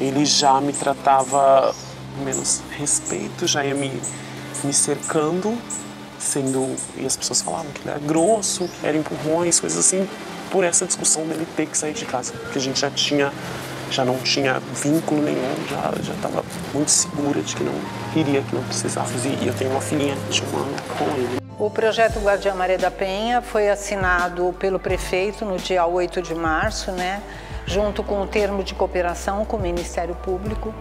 ele já me tratava com menos respeito, já ia me, me cercando, sendo. E as pessoas falavam que ele era grosso, era empurrões, coisas assim, por essa discussão dele ter que sair de casa, porque a gente já tinha já não tinha vínculo nenhum, já estava muito segura de que não iria, que não precisava. E eu tenho uma filhinha de um ano com ele. O projeto Guardiã Maria da Penha foi assinado pelo prefeito no dia 8 de março, né? Junto com o termo de cooperação com o Ministério Público.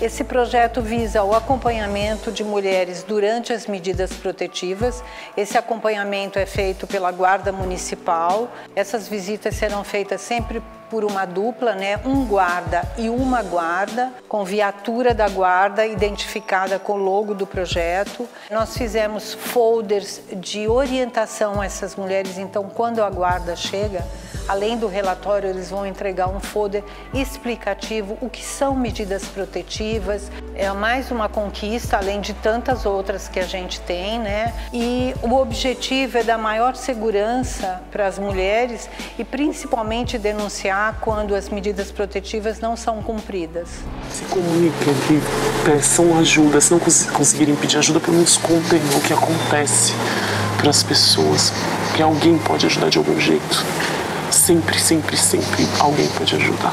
Esse projeto visa o acompanhamento de mulheres durante as medidas protetivas. Esse acompanhamento é feito pela Guarda Municipal. Essas visitas serão feitas sempre por uma dupla, né? um guarda e uma guarda, com viatura da guarda identificada com o logo do projeto. Nós fizemos folders de orientação a essas mulheres, então quando a guarda chega, Além do relatório, eles vão entregar um folder explicativo o que são medidas protetivas. É mais uma conquista, além de tantas outras que a gente tem, né? E o objetivo é dar maior segurança para as mulheres e principalmente denunciar quando as medidas protetivas não são cumpridas. Se comuniquem, que peçam ajuda. Se não conseguirem pedir ajuda, pelo menos contem o que acontece para as pessoas, que alguém pode ajudar de algum jeito sempre, sempre, sempre alguém pode ajudar.